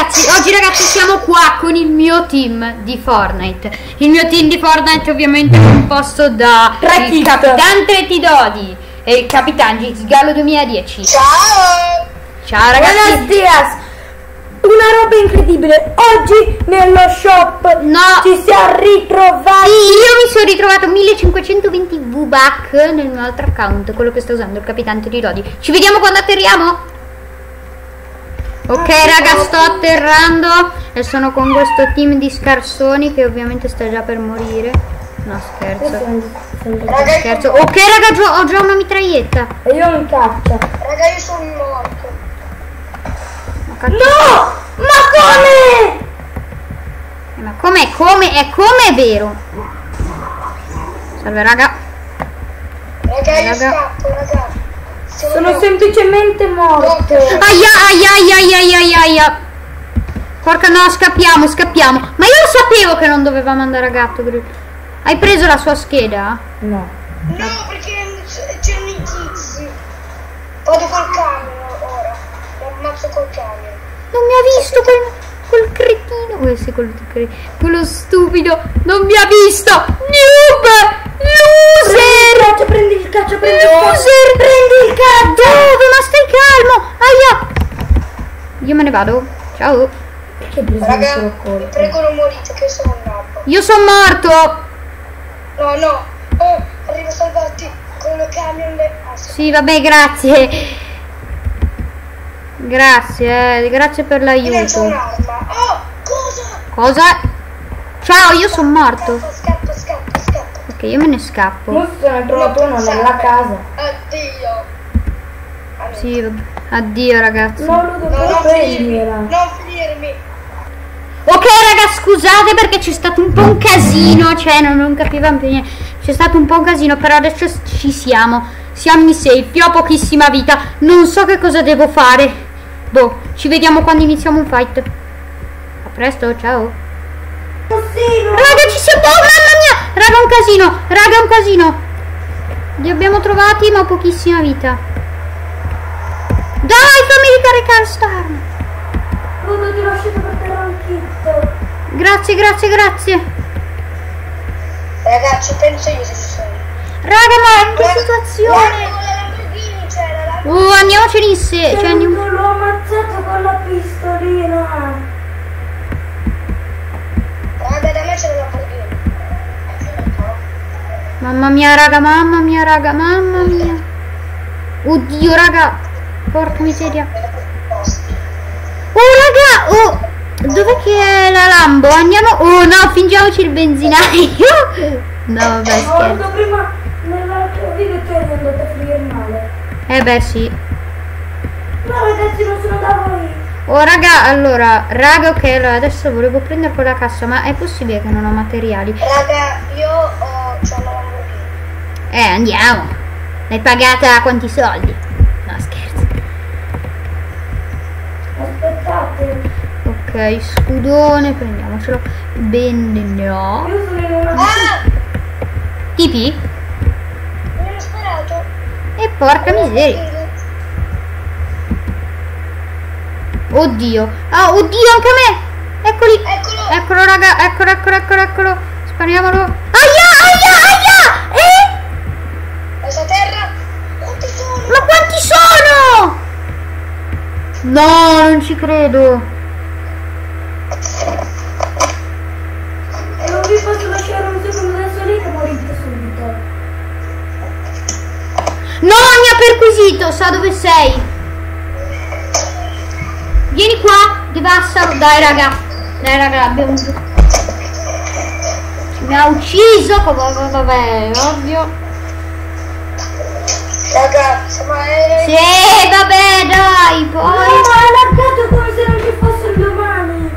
ragazzi, oggi ragazzi siamo qua con il mio team di Fortnite. Il mio team di Fortnite ovviamente è composto da Tre il. Capitan Tretidodi e il Capitan Gizgallo 2010. Ciao! Ciao Buenos ragazzi. dias! Una roba incredibile! Oggi nello shop No. ci siamo ritrovati! Sì, io mi sono ritrovato 1520 V-Buck nel mio altro account, quello che sta usando il Capitan Tretidodi. Ci vediamo quando atterriamo? Ok raga, sto atterrando e sono con questo team di scarsoni che ovviamente sta già per morire. No, scherzo. Raga, io, Scherzo. Ok raga, gio- ho già una mitraglietta. E io mi caccia! raga, io sono morto. Ma No! Ma come? Eh, Ma come, come, è come è vero. Salve raga. Raga, io Raga. scappo, raga. Sono, semplicemente morto! Aia, aia, aia, aia, aia, aia. Porca no, scappiamo, scappiamo. Ma io lo sapevo che non dovevamo andare a gatto. Hai preso la sua scheda? No! No, perché c'erano i tizi. Vado col camion ora. Lo ammazzo col camion. Non mi ha visto quel, quel cretino. Eh sì, quel cre- quello stupido. Non mi ha visto. Noob! Ne vado. Ciao. Raga, vi prego non morite che io sono un gabbo. Io sono morto. No, no. Oh, arrivo a salvarti con il camion. Le... Ah, sì. Sì, vabbè, grazie. Grazie, eh, grazie per Io l'aiuto. Oh, cosa? Cosa? Ciao, io sono morto. Scappo, scappo, scappo, scappo. Ok, io me ne scappo. Mo se ne hai trovato uno nella casa! Addio. Allora, Sì, vabbè. Addio ragazzi. No, dovevo non finirmi. Non finirmi. Ok raga, scusate perché c'è stato un po' un casino, cioè non, non capivamo più niente. C'è stato un po' un casino, però adesso ci siamo. Siamo in safe, io ho pochissima vita, non so che cosa devo fare. Boh, ci vediamo quando iniziamo un fight. A presto, ciao. Possibile! Raga, ci siamo! Oh, mamma mia! Raga, un casino! Raga, un casino! Li abbiamo trovati, ma ho pochissima vita. Dai, fammi ricaricare sta arma. Vedo ti lasciato per terra un kit! Grazie, grazie, grazie. Ragazzi, penso io se ci sono. Raga, ma in che situazione? la Uh, andiamocene in sé. Cioè, andiamo... L'ho ammazzato con la pistolina! Raga, da me c'era la Lamborghini. Mamma mia, raga, mamma mia, raga, mamma mia. Oddio, raga. Porca miseria. Oh, raga, oh. Dov'è che è la Lambo? Andiamo... Oh, no, fingiamoci il benzinaio. No, vabbè, Ho scherzo. prima nell'altro video che eri andato a finire male. Eh beh, sì. No ragazzi non sono da voi! Oh, raga, allora, raga, ok, allora adesso volevo prendere quella cassa, ma è possibile che non ho materiali? Raga, io ho c'ho la Lamborghini. Eh, andiamo. L'hai pagata quanti soldi? No, scherzo. Aspettate! Ok, scudone, prendiamocelo. Una... Ah! Tipi? Mi ero sparato. E porca miseria. Oddio. Ah, oddio, anche a me. Eccoli. Eccolo. Eccolo, raga. Eccolo, eccolo, eccolo, eccolo. Spariamolo. Aia, aia, aia. Eh? Questa terra. Quanti sono? Ma quanti sono? No, non ci credo. Non vi posso lasciare un secondo adesso lì che morite subito. No, mi ha perquisito. Sa dove sei. Vieni qua. Devassalo. Dai, raga. Dai, raga, abbiamo... Mi ha ucciso. Vabbè, ovvio. Ragazzi, ma è... Sì, vabbè, dai, No, poi... ma ha allargato come se non ci fosse il domani.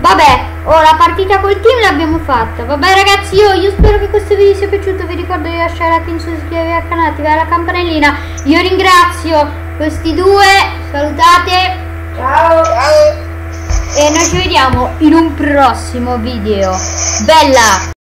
Vabbè, oh, la partita col team l'abbiamo fatta. Vabbè, ragazzi, io, io spero che questo video sia piaciuto. Vi ricordo di lasciare like, iscrivervi al canale, attivare la campanellina. Io ringrazio questi due. Salutate. Ciao! Ciao. E noi ci vediamo in un prossimo video. Bella!